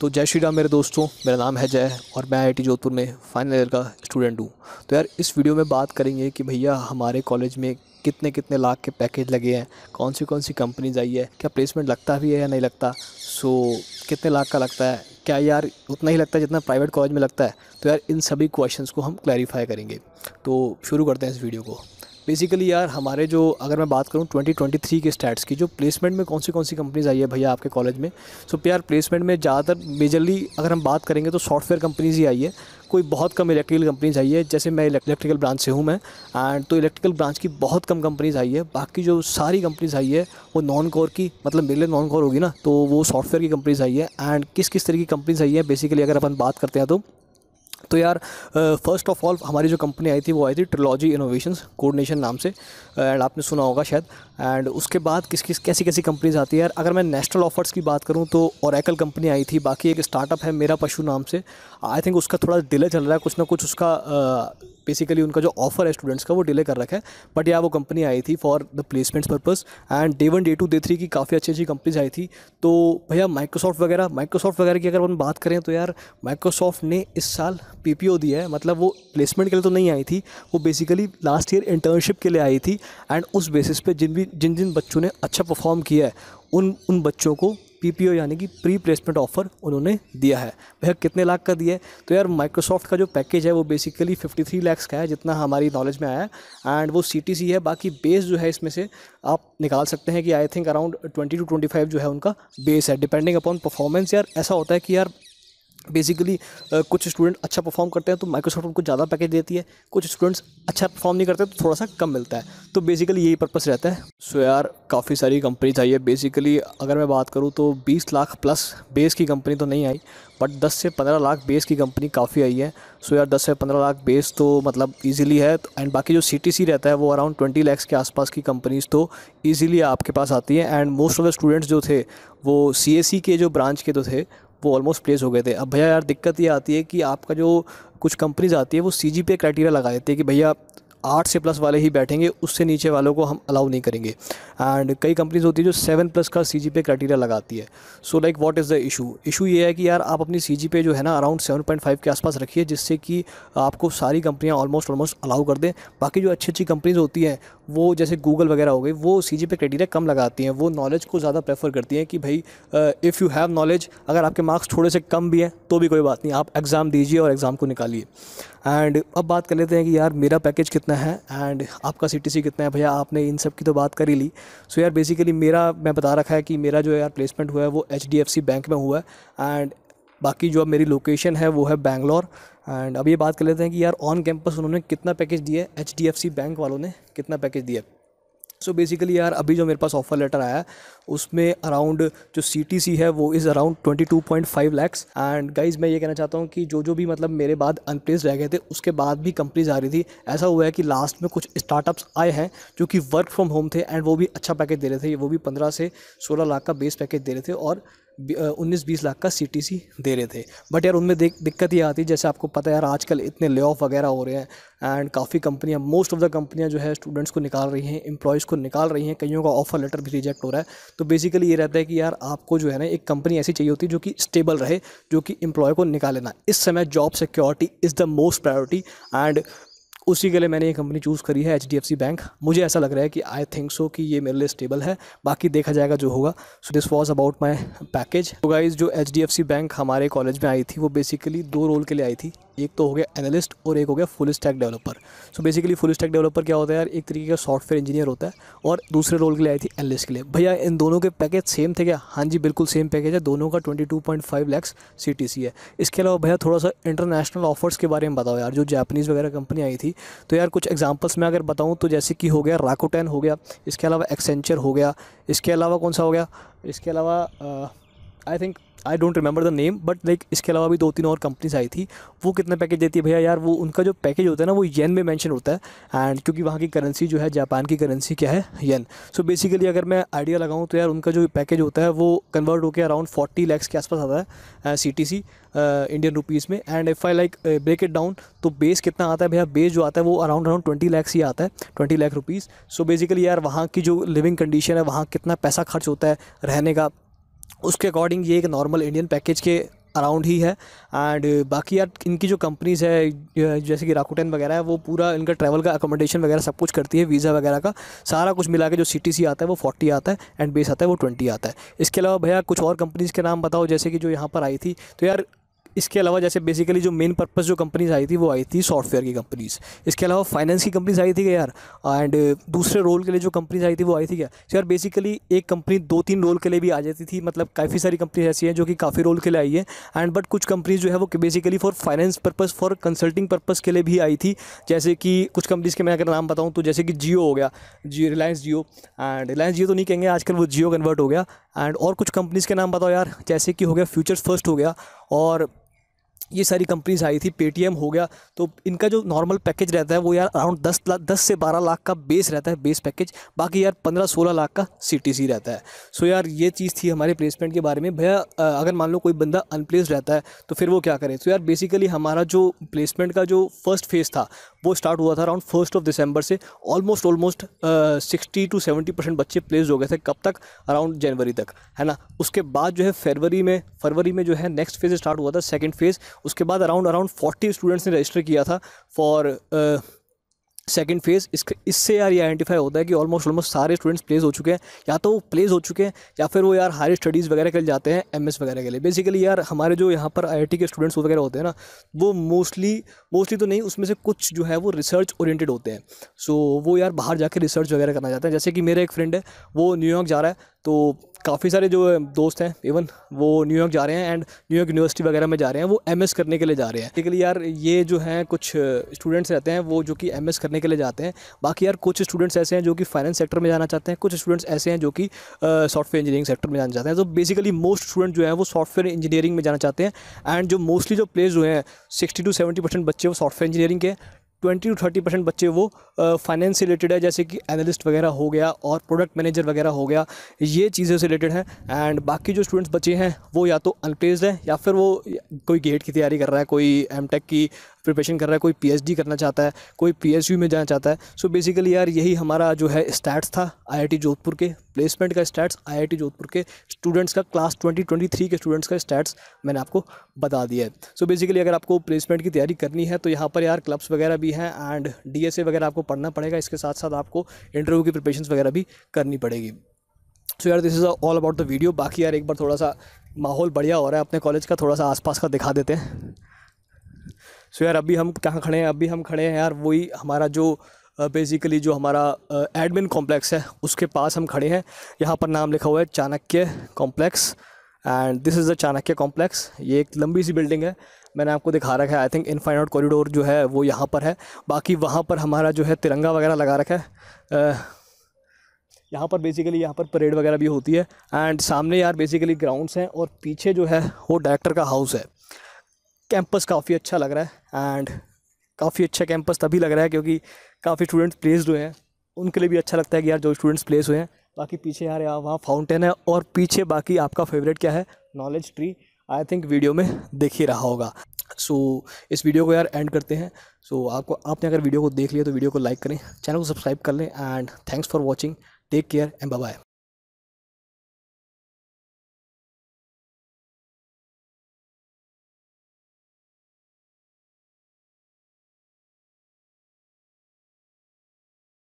तो जय श्री राम मेरे दोस्तों, मेरा नाम है जय और मैं आईटी जोधपुर में फाइनल ईयर का स्टूडेंट हूँ। तो यार, इस वीडियो में बात करेंगे कि भैया हमारे कॉलेज में कितने कितने लाख के पैकेज लगे हैं कौन सी कौन सी कंपनीज़ आई है, क्या प्लेसमेंट लगता भी है या नहीं लगता? सो कितने लाख का लगता है? क्या यार, उतना ही लगता है जितना प्राइवेट कॉलेज में लगता है? तो यार, इन सभी क्वेश्चंस को हम क्लैरिफाई करेंगे। तो शुरू करते हैं इस वीडियो को। बेसिकली यार हमारे जो अगर मैं बात करूँ 2023 के स्टैट्स की जो प्लेसमेंट में कौन सी कौन सी कंपनीज़ आई है भैया आपके कॉलेज में? सो so, यार प्लेसमेंट में ज़्यादातर मेजरली अगर हम बात करेंगे तो सॉफ्टवेयर कंपनीज़ ही आई है। कोई बहुत कम इलेक्ट्रिकल कंपनीज़ आई है जैसे मैं इलेक्ट्रिकल ब्रांच से हूँ मैं एंड तो इलेक्ट्रिकल ब्रांच की बहुत कम कंपनीज़ आई है। बाकी जो सारी कंपनीज़ आई है वो नॉन कोर की मतलब मेरे लिए नॉन कोर होगी ना तो वो सॉफ्टवेयर की कंपनीज़ आई है एंड किस किस तरह की कंपनीज़ आई है बेसिकली अगर अपन बात करते हैं तो तो यार फ़र्स्ट ऑफ़ ऑल हमारी जो कंपनी आई थी, वो आई थी ट्रिलॉजी इनोवेशन कोऑर्डिनेशन नाम से एंड आपने सुना होगा शायद। एंड उसके बाद किस किस, कैसी कैसी कंपनीज़ आती है यार? अगर मैं नेशनल ऑफर्स की बात करूँ तो औरकल कंपनी आई थी, बाकी एक स्टार्टअप है मेरा पशु नाम से। आई थिंक उसका थोड़ा डिले चल रहा है, कुछ ना कुछ उसका बेसिकली उनका जो ऑफ़र है स्टूडेंट्स का, वो डिले कर रखा है। बट यार वो कंपनी आई थी for the placements purpose and day one day two day three की काफ़ी अच्छी अच्छी कंपनीज़ आई थी। तो भैया माइक्रोसॉफ्ट वगैरह माइक्रोसॉफ्ट वगैरह की अगर हम बात करें तो यार माइक्रोसॉफ्ट ने इस साल पीपीओ दिया है। मतलब वो प्लेसमेंट के लिए तो नहीं आई थी। वो बेसिकली लास्ट ईयर इंटर्नशिप के लिए आई थी। एंड उस बेसिस पे जिन भी, जिन जिन बच्चों ने अच्छा परफॉर्म किया है, उन उन बच्चों को पीपीओ यानी कि प्री प्लेसमेंट ऑफ़र उन्होंने दिया है। भैया कितने लाख का दिया है? तो यार माइक्रोसॉफ्ट का जो पैकेज है, वो बेसिकली 53 लैक्स का है, जितना हमारी नॉलेज में आया है। एंड वो सीटीसी है, बाकी बेस जो है इसमें से आप निकाल सकते हैं कि आई थिंक अराउंड 20 टू 25 जो है उनका बेस है। डिपेंडिंग अपॉन परफॉर्मेंस यार ऐसा होता है कि यार बेसिकली uh, कुछ स्टूडेंट अच्छा परफॉर्म करते हैं तो माइक्रोसॉफ्ट उनको ज़्यादा पैकेज देती है। कुछ स्टूडेंट्स अच्छा परफॉर्म नहीं करते तो थोड़ा सा कम मिलता है। तो बेसिकली यही पर्पस रहता है। सो so यार काफ़ी सारी कंपनी है। बेसिकली अगर मैं बात करूँ तो 20 लाख प्लस बेस की कंपनी तो नहीं आई बट 10 से 15 लाख बेस की कंपनी काफ़ी आई है। सो so यार 10 से 15 लाख बेस तो मतलब ईजिली है। एंड बाकी जो सीटीसी रहता है वो अराउंड ट्वेंटी लैक्स के आसपास की कंपनीज़ तो ईजिली आपके पास आती है। And most of the students जो थे वो सी के जो ब्रांच के तो थे वो ऑलमोस्ट प्लेस हो गए थे। अब भैया यार दिक्कत ये आती है कि आपका जो कुछ कंपनीज़ आती है, वो सी जी पे क्राइटेरिया लगा देती है कि भैया आठ से प्लस वाले ही बैठेंगे, उससे नीचे वालों को हम अलाउ नहीं करेंगे। एंड कई कंपनीज़ होती है जो सेवन प्लस का सी पे क्राइटेरिया लगाती है। So like what is the issue issue ये है कि यार, आप अपनी सी जी पे जो है ना अराउंड सेवन पॉइंट फाइव के आसपास रखिए, जिससे कि आपको सारी कंपनियाँ ऑलमोस्ट ऑलमोस्ट अलाउ कर दें। बाकी जो अच्छी अच्छी कंपनीज़ होती हैं, वो जैसे गूगल वगैरह हो गई वो सी पे क्राइटेरिया कम लगाती हैं। वो नॉलेज को ज़्यादा प्रेफर करती हैं कि भाई इफ़ यू हैव नॉलेज अगर आपके मार्क्स थोड़े से कम भी हैं तो भी कोई बात नहीं। आप एग्ज़ाम दीजिए और एग्ज़ाम को निकालिए। एंड अब बात कर लेते हैं कि यार मेरा पैकेज कितना है एंड आपका सीटीसी कितना है? भैया, आपने इन सब की तो बात कर ही ली। सो so यार बेसिकली मेरा, मैं बता रखा है कि मेरा जो यार प्लेसमेंट हुआ है वो एचडीएफसी बैंक में हुआ है। एंड बाकी जो अब मेरी लोकेशन है वो है बैंगलोर एंड अब ये बात कर लेते हैं कि यार ऑन कैंपस उन्होंने कितना पैकेज दिया है? एचडीएफसी बैंक वालों ने कितना पैकेज दिया है so बेसिकली यार, अभी जो मेरे पास ऑफ़र लेटर आया है, उसमें अराउंड जो सीटीसी है, वो is around twenty two point five lakhs and guys मैं ये कहना चाहता हूँ कि जो जो भी मतलब मेरे बाद अनप्लेस रह गए थे, उसके बाद भी कंपनीज़ आ रही थी, ऐसा हुआ है कि लास्ट में कुछ स्टार्टअप्स आए हैं, जो कि वर्क फ्रॉम होम थे एंड वो भी अच्छा पैकेज दे रहे थे वो भी पंद्रह से सोलह लाख का बेस पैकेज दे रहे थे, और उन्नीस बीस लाख का सीटीसी दे रहे थे। बट यार उनमें देख, दिक्कत ये आती जैसे आपको पता है यार आजकल इतने ले ऑफ़ वगैरह हो रहे हैं एंड काफ़ी कंपनियाँ मोस्ट ऑफ़ द कंपनियाँ जो है स्टूडेंट्स को निकाल रही हैं एम्प्लॉयज़ को निकाल रही हैं, कईयों का ऑफ़र लेटर भी रिजेक्ट हो रहा है। तो बेसिकली ये रहता है कि यार आपको जो है ना एक कंपनी ऐसी चाहिए होती है जो कि स्टेबल रहे, जो कि एम्प्लॉय को निकाले ना। इस समय job security is the most priority and उसी के लिए मैंने ये कंपनी चूज़ करी है HDFC बैंक मुझे ऐसा लग रहा है कि आई थिंक सो कि ये मेरे लिए स्टेबल है। बाकी देखा जाएगा जो होगा। So this was about my package तो गाइज़ जो HDFC बैंक हमारे कॉलेज में आई थी, वो बेसिकली दो रोल के लिए आई थी। एक तो हो गया एनालिस्ट और एक हो गया full stack developer so basically full stack developer क्या होता है यार? एक तरीके का सॉफ्टवेयर इंजीनियर होता है और दूसरे रोल के लिए आई थी एनालिस्ट के लिए. भैया, इन दोनों के पैकेज सेम थे क्या? हाँ जी, बिल्कुल सेम पैकेज है. दोनों का twenty two point five lakhs C T C है. इसके अलावा भैया थोड़ा सा इंटरनेशनल ऑफर्स के बारे में बताओ यार. जो जापनीज़ वगैरह कंपनी आई थी तो यार कुछ एग्जाम्पल्स मैं अगर बताऊँ तो जैसे कि हो गया राकोटेन हो गया, इसके अलावा एक्सेंचर हो गया, इसके अलावा कौन सा हो गया? इसके अलावा I think I don't remember the name but like इसके अलावा भी दो तीन और कंपनीज़ आई थी। वो कितने पैकेज देती है भैया? यार, वो उनका जो पैकेज होता है ना, वो येन में मेंशन होता है। एंड क्योंकि वहाँ की करेंसी जो है, जापान की करेंसी क्या है? येन सो बेसिकली अगर मैं आइडिया लगाऊँ तो यार उनका जो पैकेज होता है, वो कन्वर्ट होकर अराउंड फोर्टी लैक्स के आसपास आता है C T C Indian rupees में। And if I like break it down तो बेस कितना आता है भैया? बेस जो आता है, वो अराउंड अराउंड ट्वेंटी लैक्स ही आता है twenty lakh rupees so basically यार, वहाँ की जो लिविंग कंडीशन है, वहाँ कितना पैसा खर्च होता है, रहने का उसके अकॉर्डिंग ये एक नॉर्मल इंडियन पैकेज के अराउंड ही है एंड बाकी यार इनकी जो कंपनीज़ है जैसे कि राकोटेन वगैरह है, वो पूरा इनका ट्रैवल का अकोमोडेशन वगैरह सब कुछ करती है वीज़ा वगैरह का। सारा कुछ मिला के जो सी आता है, वो फोर्टी आता है एंड बेस आता है, वो ट्वेंटी आता है। इसके अलावा भैया कुछ और कंपनीज़ के नाम बताओ, जैसे कि जो यहाँ पर आई थी। तो यार इसके अलावा जैसे बेसिकली जो मेन पर्पस जो कंपनीज़ आई थी, वो आई थी सॉफ्टवेयर की कंपनीज़ इसके अलावा फाइनेंस की कंपनीज़ आई थी क्या यार? एंड दूसरे रोल के लिए जो कंपनीज़ आई थी, वो आई थी क्या? यार बेसिकली एक कंपनी दो तीन रोल के लिए भी आ जाती थी मतलब काफ़ी सारी कंपनीज़ ऐसी हैं जो कि काफ़ी रोल के लिए आई है। एंड बट कुछ कंपनीज़ जो है वो basically for finance purpose for consulting purpose के लिए भी आई थी। जैसे कि कुछ कंपनीज़ के मैं अगर नाम बताऊँ तो जैसे कि जियो हो गया जियो रिलायंस जियो एंड रिलायंस जियो तो नहीं कहेंगे, आजकल वो जियो कन्वर्ट हो गया। एंड और कुछ कंपनीज़ के नाम बताओ यार, जैसे कि हो गया फ्यूचर्स फ़र्स्ट हो गया। और ये सारी कंपनीज़ आई थी पेटीएम हो गया तो इनका जो नॉर्मल पैकेज रहता है, वो यार अराउंड दस लाख दस से बारह लाख का बेस रहता है बेस पैकेज बाकी यार पंद्रह सोलह लाख का सीटीसी रहता है। सो यार ये चीज़ थी हमारे प्लेसमेंट के बारे में। भैया अगर मान लो कोई बंदा अनप्लेस रहता है तो फिर वो क्या करे? तो यार बेसिकली हमारा जो प्लेसमेंट का जो फ़र्स्ट फ़ेज़ था, वो स्टार्ट हुआ था अराउंड फ़र्स्ट ऑफ़ दिसंबर से almost almost sixty to seventy percent बच्चे प्लेस हो गए थे, कब तक? अराउंड जनवरी तक, है ना? उसके बाद जो है फरवरी में फरवरी में जो है नेक्स्ट फ़ेज़ स्टार्ट हुआ था सेकेंड फ़ेज़ उसके बाद अराउंड अराउंड फोर्टी स्टूडेंट्स ने रजिस्टर किया था फॉर सेकेंड फ़ेज़ इस इससे यार ये आइडेंटिफाई होता है कि ऑलमोस्ट ऑलमोस्ट सारे स्टूडेंट्स प्लेस हो चुके हैं। या तो वो प्लेस हो चुके हैं या फिर वो यार हायर स्टडीज़ वगैरह के लिए जाते हैं एमएस वगैरह के लिए। बेसिकली यार हमारे जो यहाँ पर आईआईटी के स्टूडेंट्स वगैरह होते हैं ना वो मोस्टली मोस्टली तो नहीं उसमें से कुछ जो है वो रिसर्च ओरिएंटेड होते हैं। सो so, वो यार बाहर जाकर रिसर्च वगैरह करना चाहते हैं। जैसे कि मेरा एक फ्रेंड है वो न्यूयॉर्क जा रहा है तो काफ़ी सारे जो दोस्त हैं, इवन वो न्यूयॉर्क जा रहे हैं एंड न्यूयॉर्क यूनिवर्सिटी वगैरह में जा रहे हैं, वो एमएस करने के लिए जा रहे हैं। लेकिन यार, ये जो हैं कुछ स्टूडेंट्स रहते हैं, वो जो कि एमएस करने के लिए जाते हैं। बाकी यार, कुछ स्टूडेंट्स ऐसे हैं जो कि फाइनेंस सेक्टर में जाना चाहते हैं, कुछ स्टूडेंट्स ऐसे हैं जो कि सॉफ्टवेयर इंजीनियरिंग सेक्टर में जाना चाहते हैं। तो बेसिकली मोस्ट स्टूडेंट जो है, वो सॉफ्टवेयर इंजीनियरिंग में जाना चाहते हैं। एंड जो मोस्टली जो प्लेस जो हैं सिक्सटी टू सेवेंटी परसेंट बच्चे वो सॉफ्टवेयर इंजीनियरिंग के ट्वेंटी टू थर्टी परसेंट बच्चे वो फाइनेंस से रिलेटेड है, जैसे कि एनालिस्ट वगैरह हो गया और प्रोडक्ट मैनेजर वगैरह हो गया, ये चीज़ें से रिलेटेड हैं। एंड बाकी जो स्टूडेंट्स बच्चे हैं, वो या तो अनप्लेस्ड हैं या फिर वो कोई गेट की तैयारी कर रहा है, कोई एम की प्रिपरेशन कर रहा है, कोई पीएचडी करना चाहता है, कोई पीएसयू में जाना चाहता है। सो बेसिकली यार यही हमारा जो है स्टैट्स था आईआईटी जोधपुर के। प्लेसमेंट का स्टैट्स आईआईटी जोधपुर के। स्टूडेंट्स का क्लास ट्वेंटी ट्वेंटी थ्री के स्टूडेंट्स का स्टैट्स मैंने आपको बता दिया है सो बेसिकली अगर आपको प्लेसमेंट की तैयारी करनी है तो यहाँ पर यार क्लब्स वगैरह भी हैं एंड डी वगैरह आपको पढ़ना पड़ेगा। इसके साथ साथ आपको इंटरव्यू की प्रिपरेशन वगैरह भी करनी पड़ेगी। सो यार this is all about the video बाकी यार एक बार थोड़ा सा माहौल बढ़िया हो रहा है। अपने कॉलेज का थोड़ा सा आसपास का दिखा देते हैं। सो यार, अभी हम कहाँ खड़े हैं? अभी हम खड़े हैं यार, वही हमारा जो बेसिकली जो हमारा एडमिन कॉम्प्लेक्स है, उसके पास हम खड़े हैं। यहाँ पर नाम लिखा हुआ है, Chanakya complex and this is the Chanakya complex ये एक लंबी सी बिल्डिंग है। मैंने आपको दिखा रखा है आई थिंक इनफाइनाउट कॉरिडोर जो है, वो यहाँ पर है। बाकी वहाँ पर हमारा जो है तिरंगा वगैरह लगा रखा है। यहाँ पर बेसिकली यहाँ पर परेड वगैरह भी होती है। एंड सामने यार बेसिकली ग्राउंड्स हैं और पीछे जो है, वो डायरेक्टर का हाउस है। कैंपस काफ़ी अच्छा लग रहा है एंड काफ़ी अच्छा कैंपस तभी लग रहा है क्योंकि काफ़ी स्टूडेंट्स प्लेस्ड हुए हैं। उनके लिए भी अच्छा लगता है कि यार जो स्टूडेंट्स प्लेस हुए हैं बाकी पीछे यार यार वहाँ फाउंटेन है और पीछे बाकी आपका फेवरेट क्या है? Knowledge tree I think video में देख ही रहा होगा। सो so, इस वीडियो को यार एंड करते हैं। सो so, आपको आपने अगर वीडियो को देख लिया तो वीडियो को लाइक करें चैनल को सब्सक्राइब कर लें and thanks for watching take care and bye